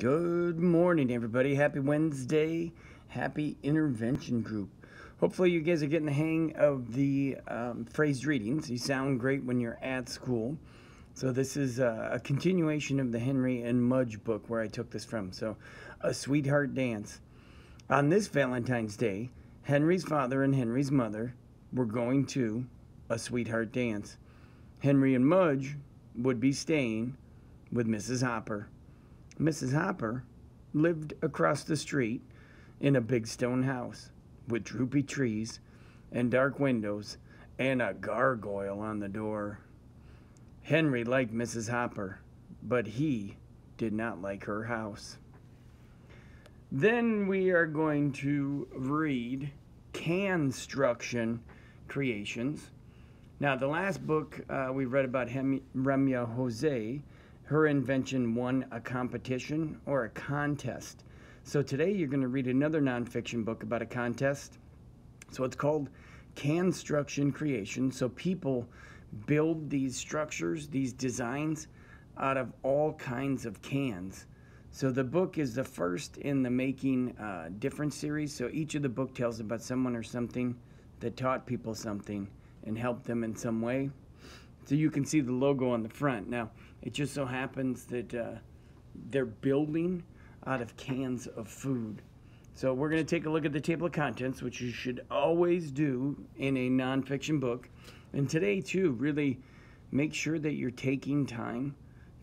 Good morning, everybody. Happy Wednesday. Happy intervention group. Hopefully, you guys are getting the hang of the um, phrased readings. You sound great when you're at school. So, this is a, a continuation of the Henry and Mudge book where I took this from. So, A Sweetheart Dance. On this Valentine's Day, Henry's father and Henry's mother were going to a sweetheart dance. Henry and Mudge would be staying with Mrs. Hopper. Mrs. Hopper lived across the street in a big stone house with droopy trees and dark windows and a gargoyle on the door. Henry liked Mrs. Hopper, but he did not like her house. Then we are going to read Canstruction Creations. Now, the last book uh, we read about Hem- Remya Jose her invention won a competition or a contest. So today you're going to read another nonfiction book about a contest. So it's called Canstruction Creation. So people build these structures, these designs out of all kinds of cans. So the book is the first in the Making uh, Difference series. So each of the book tells about someone or something that taught people something and helped them in some way. So you can see the logo on the front. Now, it just so happens that uh, they're building out of cans of food. So we're going to take a look at the table of contents, which you should always do in a nonfiction book. And today, too, really make sure that you're taking time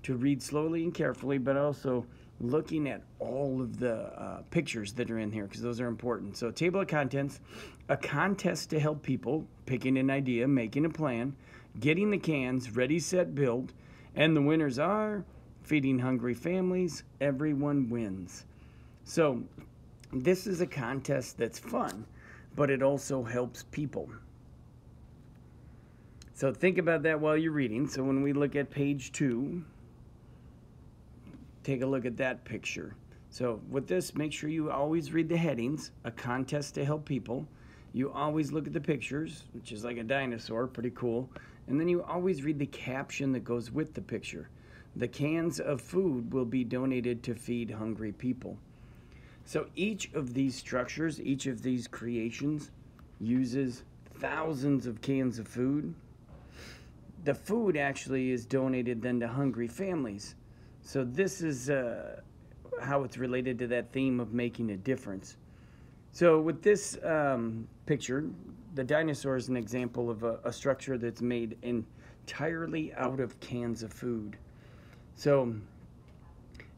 to read slowly and carefully, but also looking at all of the uh, pictures that are in here because those are important. So, table of contents, a contest to help people picking an idea, making a plan, getting the cans, ready, set, build, and the winners are feeding hungry families. Everyone wins. So, this is a contest that's fun, but it also helps people. So, think about that while you're reading. So, when we look at page two, take a look at that picture. So, with this, make sure you always read the headings a contest to help people. You always look at the pictures, which is like a dinosaur, pretty cool. And then you always read the caption that goes with the picture. The cans of food will be donated to feed hungry people. So each of these structures, each of these creations uses thousands of cans of food. The food actually is donated then to hungry families. So this is uh, how it's related to that theme of making a difference. So with this um, picture, the dinosaur is an example of a, a, structure that's made entirely out of cans of food. So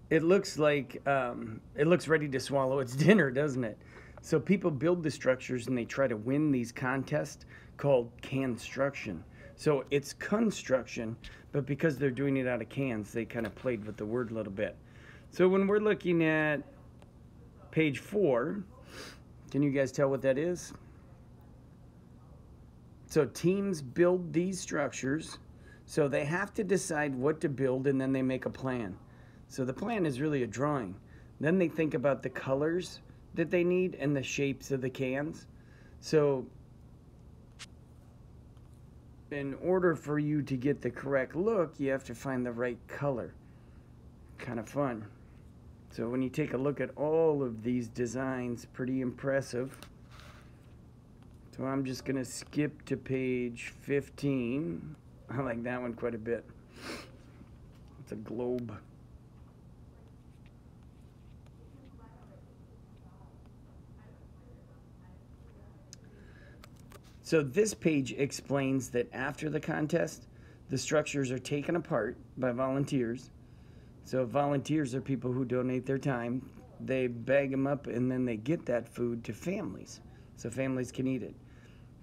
it looks like um, it looks ready to swallow its dinner, doesn't it? So people build the structures and they try to win these contests called Canstruction. So it's construction, but because they're doing it out of cans, they kind of played with the word a little bit. So when we're looking at page four, can you guys tell what that is? So teams build these structures. So they have to decide what to build and then they make a plan. So the plan is really a drawing. Then they think about the colors that they need and the shapes of the cans. So in order for you to get the correct look, you have to find the right color. Kind of fun. So when you take a look at all of these designs, pretty impressive. So I'm just going to skip to page 15. I like that one quite a bit. It's a globe. So this page explains that after the contest, the structures are taken apart by volunteers. So volunteers are people who donate their time. They bag them up and then they get that food to families so families can eat it.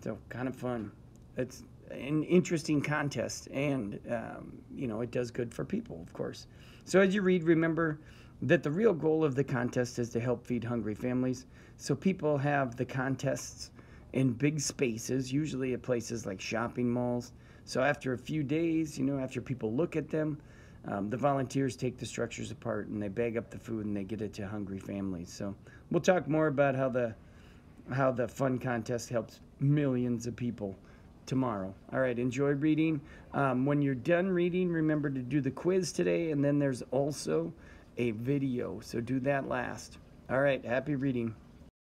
So kind of fun. It's an interesting contest, and um, you know it does good for people, of course. So as you read, remember that the real goal of the contest is to help feed hungry families. So people have the contests in big spaces, usually at places like shopping malls. So after a few days, you know, after people look at them, um, the volunteers take the structures apart and they bag up the food and they get it to hungry families. So we'll talk more about how the how the fun contest helps millions of people tomorrow. All right, enjoy reading. Um, when you're done reading, remember to do the quiz today, and then there's also a video. So do that last. All right, happy reading.